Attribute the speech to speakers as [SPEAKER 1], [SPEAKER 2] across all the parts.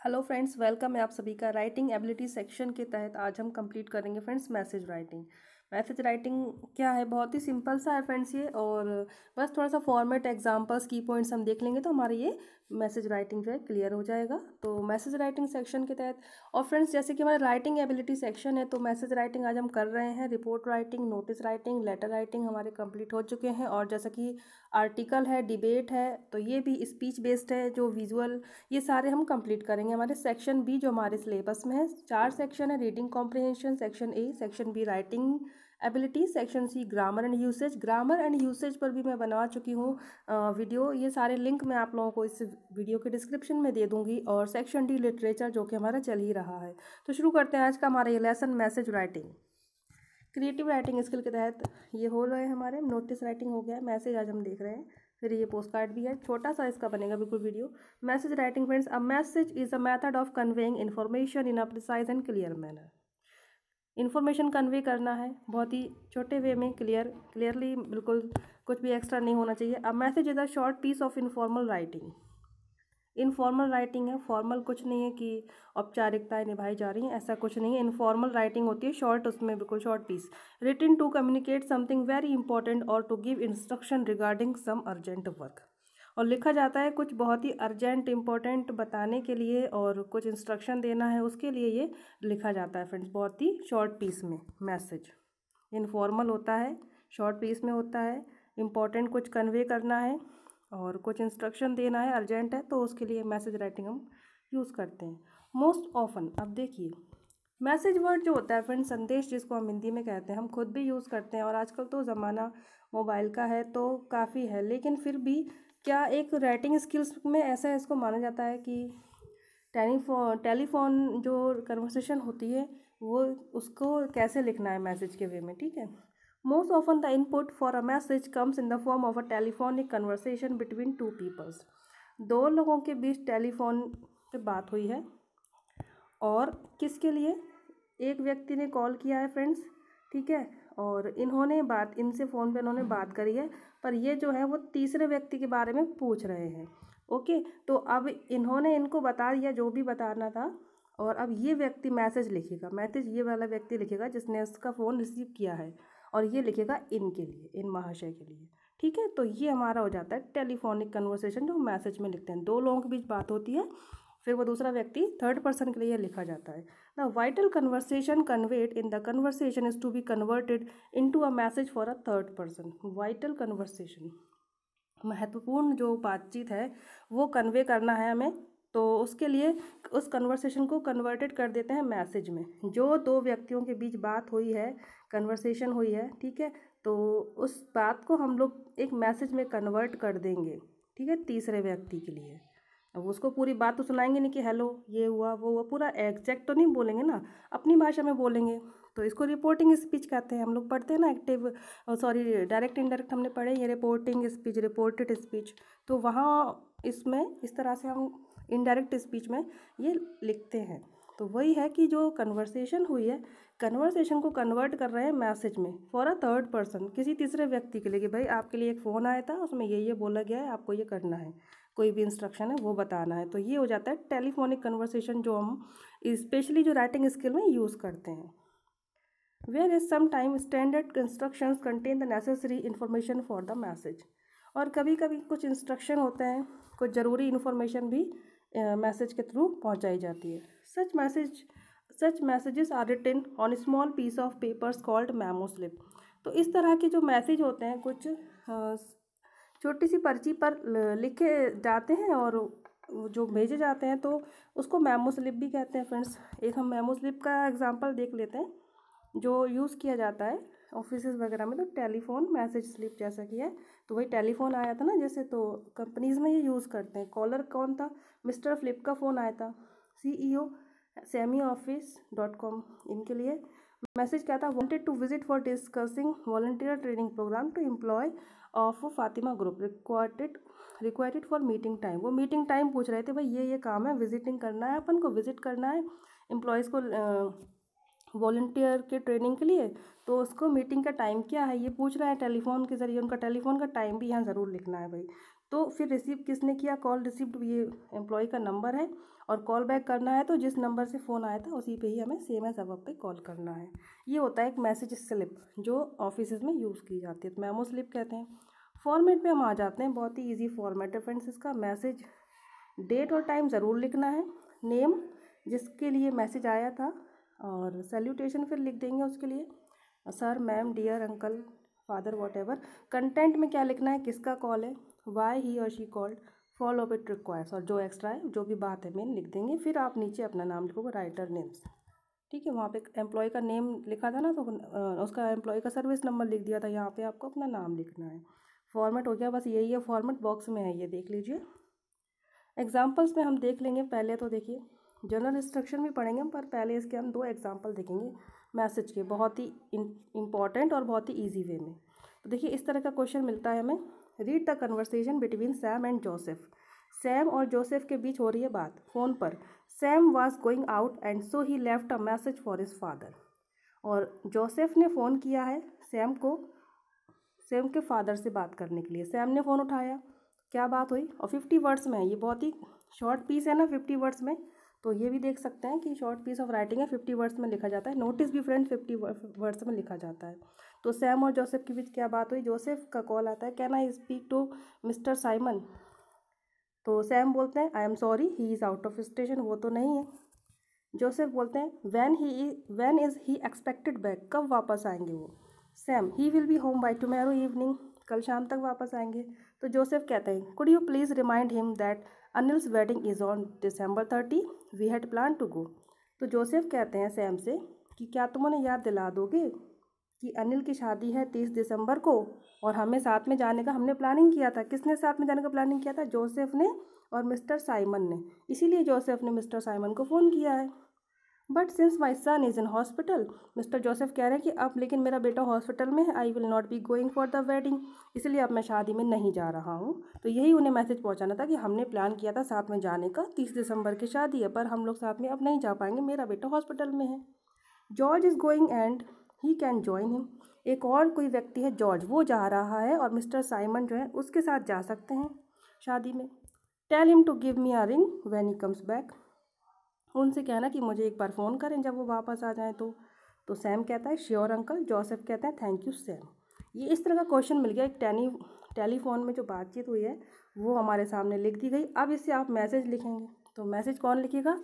[SPEAKER 1] Hello friends welcome है आप सभी का राइटिंग एबिलिटी सेक्शन के तहत आज हम कंप्लीट करेंगे friends message writing message writing क्या है? बहुत ही सिंपल सा है फ्रेंड्स ये और बस थोड़ा सा फॉर्मेट एग्जांपल्स की पॉइंट्स हम देख लेंगे तो हमारा ये मैसेज राइटिंग जो है क्लियर हो जाएगा। तो मैसेज राइटिंग सेक्शन के तहत, और फ्रेंड्स, जैसे कि हमारा राइटिंग एबिलिटी सेक्शन है तो मैसेज राइटिंग आज हम कर रहे हैं। Report writing, notice writing, letter writing हमारे कंप्लीट हो चुके हैं। और जैसा कि आर्टिकल है, डिबेट है तो ये भी स्पीच बेस्ड है, जो विजुअल, ये सारे हम कंप्लीट करेंगे। हमारे सेक्शन बी जो हमारे सिलेबस में है, चार सेक्शन है, reading comprehension, section A, section B writing ability section C, grammar and usage. Grammar and usage पर भी मैं बना चुकी हूँ वीडियो। ये सारे लिंक मैं आप लोगों को इस वीडियो के डिस्क्रिप्शन में दे दूँगी और सेक्शन डी, लिटरेचर, जो कि हमारा चल ही रहा है। तो शुरू करते हैं आज का हमारा ये lesson, message writing. Creative writing skill के तहत ये हो रहे हैं हमारे। नोटिस राइटिंग हो गया, मैसेज आज हम देख रहे हैं। फिर ये पोस्ट कार्ड भी है, छोटा सा इसका बनेगा बिल्कुल video. Message writing friends, a message is a method of conveying information in a precise and clear manner. Information convey करना है, बहुत ही छोटे वे में क्लियर, क्लियरली बिल्कुल कुछ भी एक्स्ट्रा नहीं होना चाहिए। अब message is a short piece of informal writing. Informal writing है, फॉर्मल कुछ नहीं है कि औपचारिकताएँ निभाई जा रही हैं, ऐसा कुछ नहीं है। इनफॉर्मल राइटिंग होती है, शॉर्ट उसमें बिल्कुल short piece. Written to communicate something very important और to give instruction regarding some urgent work. और लिखा जाता है कुछ बहुत ही अर्जेंट इंपॉर्टेंट बताने के लिए और कुछ इंस्ट्रक्शन देना है उसके लिए ये लिखा जाता है फ्रेंड्स, बहुत ही शॉर्ट पीस में मैसेज। इनफॉर्मल होता है, शॉर्ट पीस में होता है, इंपॉर्टेंट कुछ कन्वे करना है और कुछ इंस्ट्रक्शन देना है, अर्जेंट है तो उसके लिए मैसेज राइटिंग हम यूज़ करते हैं। मोस्ट ऑफन, अब देखिए, मैसेज वर्ड जो होता है फ्रेंड संदेश जिसको हम हिंदी में कहते हैं, हम खुद भी यूज़ करते हैं और आजकल तो ज़माना मोबाइल का है तो काफ़ी है, लेकिन फिर भी क्या एक राइटिंग स्किल्स में ऐसा इसको माना जाता है कि टेलीफोन टेलीफोन जो कन्वर्सेशन होती है, वो उसको कैसे लिखना है मैसेज के वे में, ठीक है? Most often the input for a message comes in the form of a telephonic conversation between two peoples दो लोगों के बीच टेलीफोन पे बात हुई है, और किसके लिए? एक व्यक्ति ने कॉल किया है फ्रेंड्स ठीक है? और इन्होंने बात इनसे फ़ोन पे इन्होंने बात करी है। पर ये जो है वो तीसरे व्यक्ति के बारे में पूछ रहे हैं। ओके तो अब इन्होंने इनको बता दिया, जो भी बताना था, और अब ये व्यक्ति मैसेज लिखेगा, मैसेज ये वाला व्यक्ति लिखेगा जिसने उसका फ़ोन रिसीव किया है, और ये लिखेगा इनके लिए, इन महाशय के लिए। ठीक है तो ये हमारा हो जाता है टेलीफोनिक कन्वर्सेशन जो मैसेज में लिखते हैं। दो लोगों के बीच बात होती है फिर वो दूसरा व्यक्ति थर्ड पर्सन के लिए लिखा जाता है। The vital conversation conveyed in the conversation is to be converted into a message for a third person vital conversation महत्वपूर्ण जो बातचीत है, वो कन्वे करना है हमें तो उसके लिए उस कन्वर्सेशन को कन्वर्टेड कर देते हैं मैसेज में। जो दो व्यक्तियों के बीच बात हुई है कन्वर्सेशन हुई है, ठीक है तो उस बात को हम लोग एक मैसेज में कन्वर्ट कर देंगे, ठीक है, तीसरे व्यक्ति के लिए। अब उसको पूरी बात तो सुनाएँगे नहीं कि हेलो ये हुआ, वो हुआ, पूरा एग्जैक्ट तो नहीं बोलेंगे ना, अपनी भाषा में बोलेंगे। तो इसको रिपोर्टिंग स्पीच कहते हैं, हम लोग पढ़ते हैं ना एक्टिव सॉरी डायरेक्ट इनडायरेक्ट हमने पढ़े, ये रिपोर्टिंग स्पीच रिपोर्टेड स्पीच तो वहाँ इसमें, इस तरह से हम इनडायरेक्ट स्पीच में ये लिखते हैं। तो वही है कि जो कन्वर्सेशन हुई है कन्वर्सेशन को कन्वर्ट कर रहे हैं मैसेज में फॉर अ थर्ड पर्सन किसी तीसरे व्यक्ति के लिए कि भाई आपके लिए एक फ़ोन आया था, उसमें ये ये बोला गया है, आपको ये करना है। कोई भी इंस्ट्रक्शन है, वो बताना है। तो ये हो जाता है टेलीफोनिक कन्वर्सेशन जो हम स्पेशली जो राइटिंग स्किल में यूज़ करते हैं। Where is some time standard instruction contain the necessary information for the message और कभी कभी कुछ इंस्ट्रक्शन होते हैं, कुछ ज़रूरी इन्फॉर्मेशन भी मैसेज के थ्रू पहुंचाई जाती है। Such message such messages are written on small piece of papers called memo slip तो इस तरह के जो मैसेज होते हैं, कुछ छोटी सी पर्ची पर लिखे जाते हैं और जो भेजे जाते हैं तो उसको मेमो स्लिप भी कहते हैं फ्रेंड्स। एक हम मेमो स्लिप का एग्जांपल देख लेते हैं, जो यूज़ किया जाता है ऑफ़िस वगैरह में तो टेलीफोन मैसेज स्लिप जैसा कि है। तो वही टेलीफोन आया था ना, जैसे तो कंपनीज़ में ये यूज़ करते हैं। कॉलर कौन था? मिस्टर फ्लिप का फ़ोन आया था। C E O semi office dot com इनके लिए। मैसेज क्या था? Wanted to visit for discussing volunteer training program to employee of Fatima group required required for meeting time वो मीटिंग टाइम पूछ रहे थे, भाई, ये ये काम है विजिटिंग करना है, अपन को विज़िट करना है एम्प्लॉयज़ को वॉल्टियर के ट्रेनिंग के लिए तो उसको मीटिंग का टाइम क्या है? ये पूछ रहा है टेलीफोन के ज़रिए, उनका टेलीफोन का टाइम भी यहाँ ज़रूर लिखना है, भाई। तो फिर रिसीव किसने किया? कॉल रिसीव्ड ये एम्प्लॉय का नंबर है। और कॉल बैक करना है तो जिस नंबर से फ़ोन आया था, उसी पे ही हमें सेम एज अब पे कॉल करना है। ये होता है एक मैसेज स्लिप जो ऑफ़िस में यूज़ की जाती है। तो मेमो स्लिप कहते हैं। फॉर्मेट पे हम आ जाते हैं। बहुत ही ईजी फॉर्मेट है फ्रेंड्स इसका मैसेज डेट और टाइम ज़रूर लिखना है। नेम जिसके लिए मैसेज आया था और सैल्यूटेशन फिर लिख देंगे उसके लिए। Sir ma'am dear uncle father whatever content में क्या लिखना है? किसका कॉल है? वाई ही और she called follow it requires और जो एक्स्ट्रा है, जो भी बात है मेन लिख देंगे। फिर आप नीचे अपना नाम लिखोगे राइटर नेम्स ठीक है, वहाँ पे एम्प्लॉय का नेम लिखा था ना तो उसका एम्प्लॉय का सर्विस नंबर लिख दिया था। यहाँ पे आपको अपना नाम लिखना है। फॉर्मेट हो गया, बस यही है। फॉर्मेट बॉक्स में है ये, देख लीजिए। एग्जाम्पल्स में हम देख लेंगे। पहले तो देखिए जनरल इंस्ट्रक्शन भी पढ़ेंगे पर पहले इसके हम दो एग्ज़ाम्पल देखेंगे मैसेज के। बहुत ही इंपॉर्टेंट और बहुत ही ईजी वे में। तो देखिए, इस तरह का क्वेश्चन मिलता है हमें। Read the conversation between Sam and Joseph Sam और जोसेफ के बीच हो रही है बात, फ़ोन पर। Sam was going out and so he left a message for his father और जोसेफ ने फ़ोन किया है सैम को सैम के फादर से बात करने के लिए। सैम ने फ़ोन उठाया। क्या बात हुई? और फिफ्टी वर्ड्स में है ये बहुत ही शॉर्ट पीस है ना फिफ्टी वर्ड्स में। तो ये भी देख सकते हैं कि शॉर्ट पीस ऑफ़ राइटिंग है फिफ्टी वर्ड्स में लिखा जाता है। नोटिस भी फ्रेंड फिफ्टी वर्ड्स में लिखा जाता है। तो सैम और जोसेफ के बीच क्या बात हुई? जोसेफ का कॉल आता है can I speak to mister Simon तो सैम बोलते हैं I am sorry he is out of station वो तो नहीं है। जोसेफ बोलते हैं when he when is he expected back कब वापस आएँगे वो? Sam he will be home by tomorrow evening कल शाम तक वापस आएँगे। तो जोसेफ कहते हैं could you please remind him that Anil's wedding is on December thirty we had plan to go तो जोसेफ कहते हैं सैम से कि, क्या तुम उन्हें याद दिला दोगे कि अनिल की शादी है तीस दिसंबर को? और हमें साथ में जाने का हमने प्लानिंग किया था। किसने साथ में जाने का प्लानिंग किया था? जोसेफ ने और मिस्टर साइमन ने। इसीलिए जोसेफ ने मिस्टर साइमन को फ़ोन किया है। But since my son is in hospital mister Joseph कह रहे हैं कि अब लेकिन मेरा बेटा हॉस्पिटल में है I will not be going for the wedding इसलिए अब मैं शादी में नहीं जा रहा हूँ। तो यही उन्हें मैसेज पहुँचाना था कि हमने प्लान किया था साथ में जाने का, तीस दिसंबर की शादी है, पर हम लोग साथ में अब नहीं जा पाएँगे, मेरा बेटा हॉस्पिटल में है। George is going and he can join him एक और कोई व्यक्ति है जॉर्ज वो जा रहा है और मिस्टर साइमन जो है, उसके साथ जा सकते हैं शादी में। Tell him to give me a ring when he comes back उनसे कहना कि मुझे एक बार फ़ोन करें जब वो वापस आ जाएँ तो। तो सैम कहता है, श्योर अंकल। जोसेफ कहते हैं, थैंक यू सैम। ये इस तरह का क्वेश्चन मिल गया, एक टेली, टेलीफोन में जो बातचीत हुई है, वो हमारे सामने लिख दी गई। अब इससे आप मैसेज लिखेंगे। तो मैसेज कौन लिखेगा?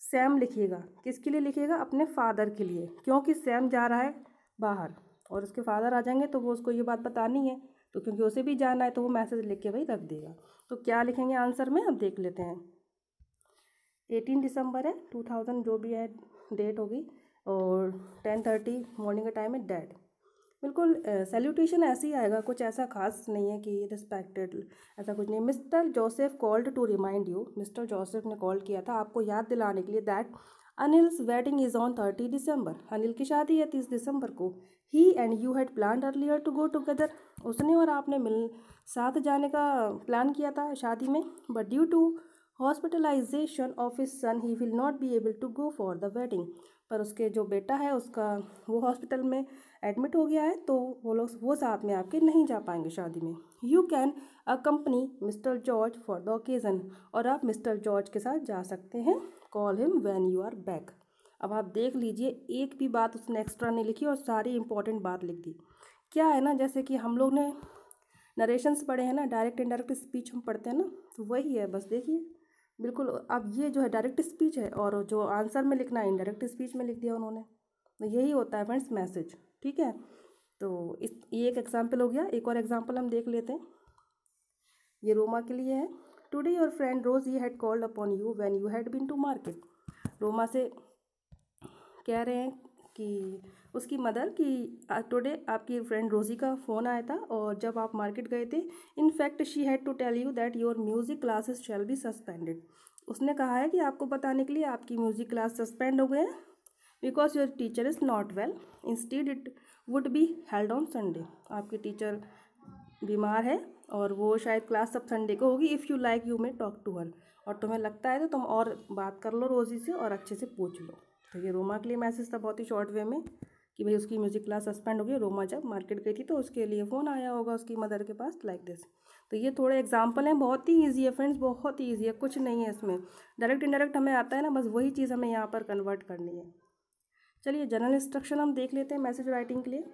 [SPEAKER 1] सैम लिखिएगा किसके लिए लिखिएगा अपने फादर के लिए, क्योंकि सैम जा रहा है बाहर। और उसके फादर आ जाएँगे तो वो उसको ये बात बतानी है। तो क्योंकि उसे भी जाना है तो वो मैसेज लिख के भाई रख देगा। तो क्या लिखेंगे आंसर में? अब देख लेते हैं। एटीन दिसंबर है टू थाउज़ेंड जो भी है डेट होगी और टेन थर्टी मॉर्निंग का टाइम है डेड बिल्कुल सैल्यूटेशन ऐसे ही आएगा, कुछ ऐसा खास नहीं है कि रिस्पेक्टेड ऐसा कुछ नहीं. Mister Joseph called to remind you mister Joseph ने कॉल किया था आपको याद दिलाने के लिए that Anil's wedding is on thirty December. Anil की शादी है तीस दिसंबर को. He and you had plan earlier to go together उसने और आपने मिल, साथ जाने का प्लान किया था शादी में but due to hospitalization of his son he will not be able to go for the wedding पर उसके जो बेटा है, उसका वो हॉस्पिटल में एडमिट हो गया है तो वो लोग वो साथ में आपके नहीं जा पाएँगे शादी में। You can accompany mister George for the occasion और आप मिस्टर जॉर्ज के साथ जा सकते हैं। Call him when you are back अब आप देख लीजिए, एक भी बात उसने एक्स्ट्रा नहीं लिखी और सारी इंपॉर्टेंट बात लिख दी। क्या है ना, जैसे कि हम लोग ने नरेशंस पढ़े हैं ना डायरेक्ट इनडायरेक्ट स्पीच हम पढ़ते हैं ना तो वही है, बस देखिए। बिल्कुल, अब ये जो है डायरेक्ट स्पीच है और जो आंसर में लिखना है इनडायरेक्ट स्पीच में लिख दिया उन्होंने। तो यही होता है फ्रेंड्स मैसेज ठीक है? तो इस, ये एक एग्ज़ाम्पल हो गया। एक और एग्ज़ाम्पल हम देख लेते हैं। ये रोमा के लिए है। टुडे योर फ्रेंड रोज ये had called upon you when you had been to market Roma से कह रहे हैं कि उसकी मदर कि टुडे आपकी फ्रेंड रोज़ी का फ़ोन आया था और जब आप मार्केट गए थे in fact she had to tell you that your music classes shall be suspended उसने कहा है कि आपको बताने के लिए आपकी म्यूज़िक क्लास सस्पेंड हो गए हैं because your teacher is not well instead it would be held on Sunday आपकी टीचर बीमार है और वो शायद क्लास सब संडे को होगी. If you like you may talk to her और तुम्हें लगता है तो तुम और बात कर लो रोज़ी से और अच्छे से पूछ लो। तो ये रोमा के लिए मैसेज था बहुत ही शॉर्ट वे में। कि भाई उसकी म्यूज़िक क्लास सस्पेंड हो गई रोमा जब मार्केट गई थी तो उसके लिए फ़ोन आया होगा उसकी मदर के पास लाइक दिस तो ये थोड़े एग्ज़ाम्पल हैं, बहुत ही ईजी है फ्रेंड्स बहुत ही ईजी है, कुछ नहीं है इसमें. डायरेक्ट इनडायरेक्ट हमें आता है ना, बस वही चीज़ हमें यहाँ पर कन्वर्ट करनी है. चलिए जनरल इंस्ट्रक्शन हम देख लेते हैं मैसेज राइटिंग के लिए.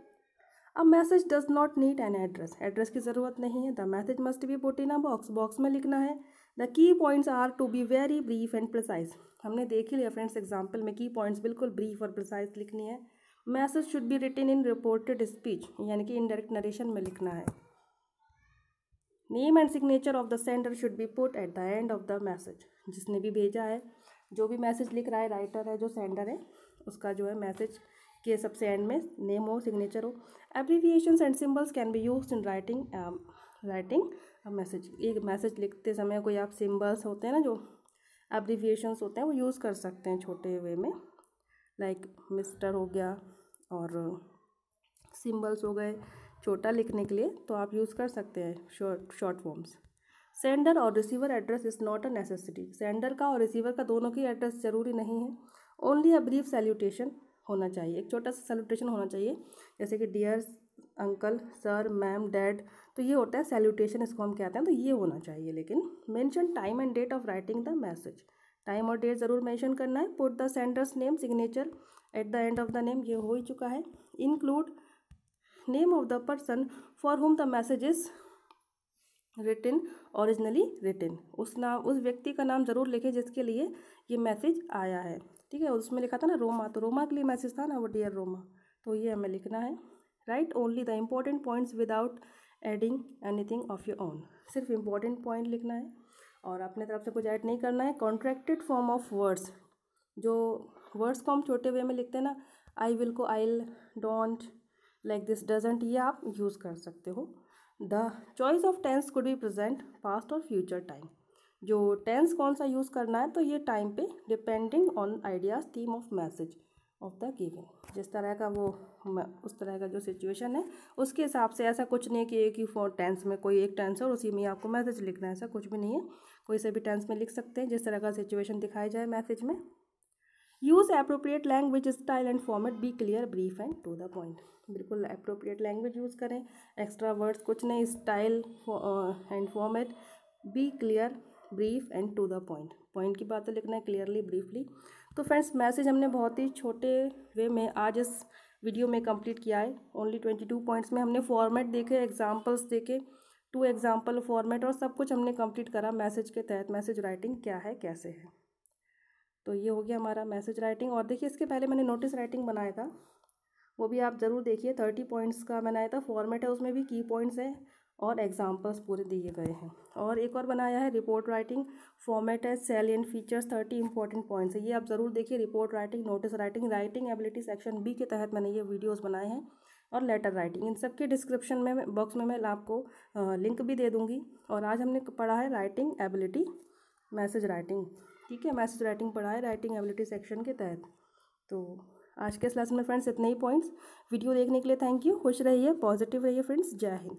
[SPEAKER 1] अब message does not need an address address की ज़रूरत नहीं है. The message must be put in a box box में लिखना है. The key points are to be very brief and precise हमने देख ही लिया फ्रेंड्स एग्ज़ाम्पल में की पॉइंट्स बिल्कुल ब्रीफ और प्रिसाइज लिखनी है. Message should be written in reported speech यानी कि इनडायरेक्ट नरेशन में लिखना है। Name and signature of the sender should be put at the end of the message जिसने भी भेजा है जो भी मैसेज लिख रहा है राइटर है जो सेंडर है उसका जो है मैसेज के सबसे एंड में नेम हो सिग्नेचर हो। Abbreviation and symbols can be use in writing writing message एक मैसेज लिखते समय कोई आप सिम्बल्स होते हैं ना जो एब्रीविएशंस होते हैं वो यूज़ कर सकते हैं छोटे वे में। लाइक like, मिस्टर हो गया और सिम्बल्स हो गए छोटा लिखने के लिए तो आप यूज़ कर सकते हैं शॉर्ट शॉर्ट फॉर्म्स सेंडर और receiver address is not a necessity sender का और रिसीवर का दोनों की एड्रेस ज़रूरी नहीं है। ओनली अ ब्रीफ सैल्यूटेशन होना चाहिए। एक छोटा सा सैल्यूटेशन होना चाहिए। जैसे कि dear uncle sir ma'am dad तो ये होता है सैल्यूटेशन इसको हम कहते हैं तो ये होना चाहिए। लेकिन mention time and date of writing the message time और डेट ज़रूर मेंशन करना है। Put the sender's name signature at the end of the name ये हो ही चुका है। Include name of the person for whom the message is written originally written उस नाम उस व्यक्ति का नाम ज़रूर लिखे जिसके लिए ये मैसेज आया है। ठीक है, उसमें लिखा था ना रोमा तो रोमा के लिए मैसेज था ना वो डियर रोमा। तो ये हमें लिखना है। Write only the important points without adding anything of your own सिर्फ़ इम्पोर्टेंट पॉइंट लिखना है। और अपने तरफ़ से कुछ ऐड नहीं करना है। कॉन्ट्रैक्टेड फॉर्म ऑफ़ वर्ड्स जो वर्ड्स को हम छोटे वे में लिखते हैं ना आई विल को I don't like this doesn't ये आप यूज़ कर सकते हो। The choice of tense could be present past और फ्यूचर टाइम जो टेंस कौन सा यूज़ करना है तो ये टाइम पे depending on ideas theme of message of the given जिस तरह का वो उस तरह का जो सिचुएशन है, उसके हिसाब से ऐसा कुछ नहीं कि एक ही फोर टेंस में कोई एक टेंस और उसी में आपको मैसेज लिखना है, ऐसा कुछ भी नहीं है। कोई से भी टेंस में लिख सकते हैं, जिस तरह का सिचुएशन दिखाई जाए मैसेज में। Use appropriate language style and format be clear brief and to the point बिल्कुल अप्रोप्रिएट लैंग्वेज यूज़ करें. एक्स्ट्रा वर्ड्स कुछ नहीं. Style and format be clear brief and to the point point की बातें लिखना है क्लियरली ब्रीफली तो friends message हमने बहुत ही छोटे वे में आज इस वीडियो में कंप्लीट किया है. ओनली ट्वेंटी टू पॉइंट्स में हमने फॉर्मेट देखे एग्जांपल्स देखे टू एग्जांपल फॉर्मेट और सब कुछ हमने कंप्लीट करा मैसेज के तहत. मैसेज राइटिंग क्या है, कैसे है? तो ये हो गया हमारा मैसेज राइटिंग और देखिए इसके पहले मैंने नोटिस राइटिंग बनाया था। वो भी आप ज़रूर देखिए थर्टी पॉइंट्स का बनाया था फॉर्मेट है, उसमें भी की पॉइंट्स हैं और एग्जाम्पल्स पूरे दिए गए हैं। और एक और बनाया है रिपोर्ट राइटिंग फॉर्मेट है salient features thirty important points है। ये आप ज़रूर देखिए report writing notice writing writing ability section B के तहत मैंने ये वीडियोज़ बनाए हैं और लेटर राइटिंग इन सब के डिस्क्रिप्शन में बॉक्स में मैं आपको लिंक भी दे दूँगी। और आज हमने पढ़ा है राइटिंग एबिलिटी मैसेज राइटिंग ठीक है, मैसेज राइटिंग पढ़ाए, राइटिंग एबिलिटी सेक्शन के तहत। तो आज के इस लेसन में फ्रेंड्स इतने ही पॉइंट्स वीडियो देखने के लिए थैंक यू खुश रहिए पॉजिटिव रहिए फ्रेंड्स जय हिंद।